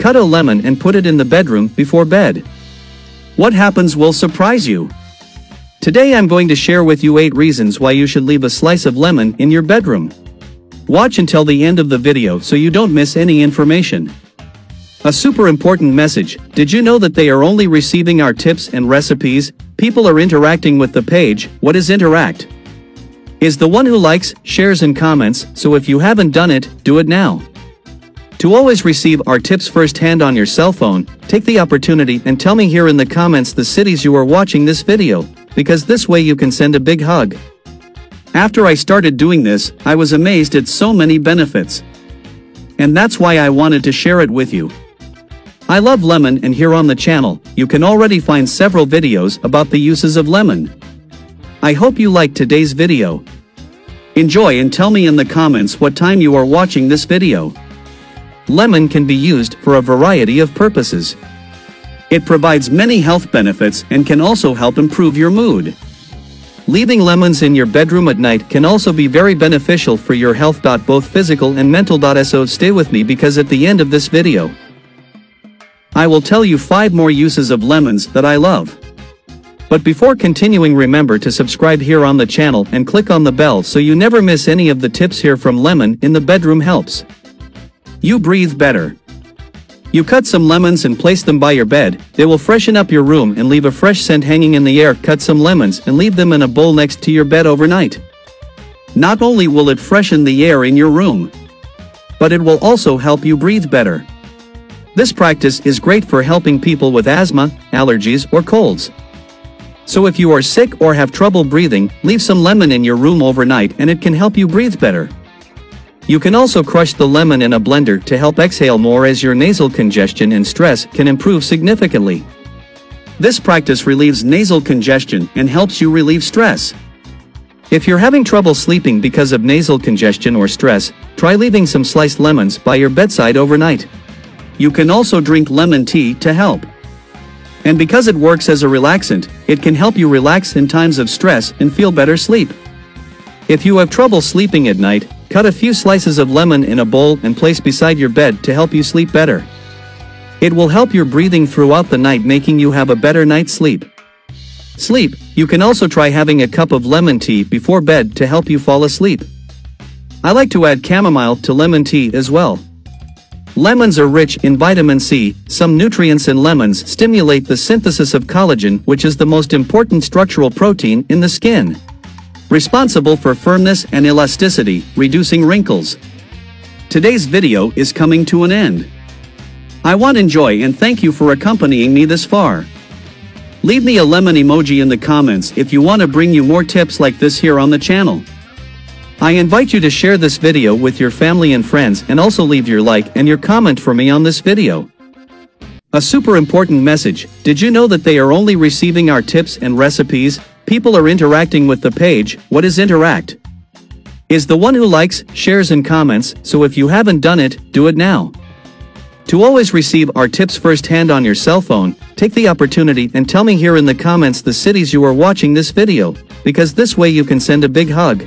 cut a lemon and put it in the bedroom before bed. What happens will surprise you. Today I'm going to share with you 8 reasons why you should leave a slice of lemon in your bedroom. Watch until the end of the video so you don't miss any information. A super important message, did you know that they are only receiving our tips and recipes? People are interacting with the page, what is interact? Is the one who likes, shares and comments, so if you haven't done it, do it now. To always receive our tips firsthand on your cell phone, take the opportunity and tell me here in the comments the cities you are watching this video, because this way you can send a big hug. After I started doing this, I was amazed at so many benefits. And that's why I wanted to share it with you. I love lemon and here on the channel, you can already find several videos about the uses of lemon. I hope you liked today's video. Enjoy and tell me in the comments what time you are watching this video. Lemon can be used for a variety of purposes. It provides many health benefits and can also help improve your mood. Leaving lemons in your bedroom at night can also be very beneficial for your health. Both physical and mental. So stay with me because at the end of this video, I will tell you 5 more uses of lemons that I love. But before continuing remember to subscribe here on the channel and click on the bell so you never miss any of the tips here from Lemon in the bedroom helps. You breathe better. You cut some lemons and place them by your bed, they will freshen up your room and leave a fresh scent hanging in the air. Cut some lemons and leave them in a bowl next to your bed overnight. Not only will it freshen the air in your room, but it will also help you breathe better. This practice is great for helping people with asthma, allergies, or colds. So if you are sick or have trouble breathing, leave some lemon in your room overnight and it can help you breathe better. You can also crush the lemon in a blender to help exhale more as your nasal congestion and stress can improve significantly. This practice relieves nasal congestion and helps you relieve stress. If you're having trouble sleeping because of nasal congestion or stress, try leaving some sliced lemons by your bedside overnight. You can also drink lemon tea to help. And because it works as a relaxant, it can help you relax in times of stress and feel better sleep. If you have trouble sleeping at night, cut a few slices of lemon in a bowl and place beside your bed to help you sleep better. It will help your breathing throughout the night making you have a better night's sleep. Sleep, you can also try having a cup of lemon tea before bed to help you fall asleep. I like to add chamomile to lemon tea as well. Lemons are rich in vitamin C, some nutrients in lemons stimulate the synthesis of collagen which is the most important structural protein in the skin. Responsible for firmness and elasticity, reducing wrinkles. Today's video is coming to an end. I want enjoy and thank you for accompanying me this far. Leave me a lemon emoji in the comments if you want to bring you more tips like this here on the channel. I invite you to share this video with your family and friends and also leave your like and your comment for me on this video. A super important message, did you know that they are only receiving our tips and recipes? People are interacting with the page, what is interact? Is the one who likes, shares and comments, so if you haven't done it, do it now. To always receive our tips firsthand on your cell phone, take the opportunity and tell me here in the comments the cities you are watching this video, because this way you can send a big hug.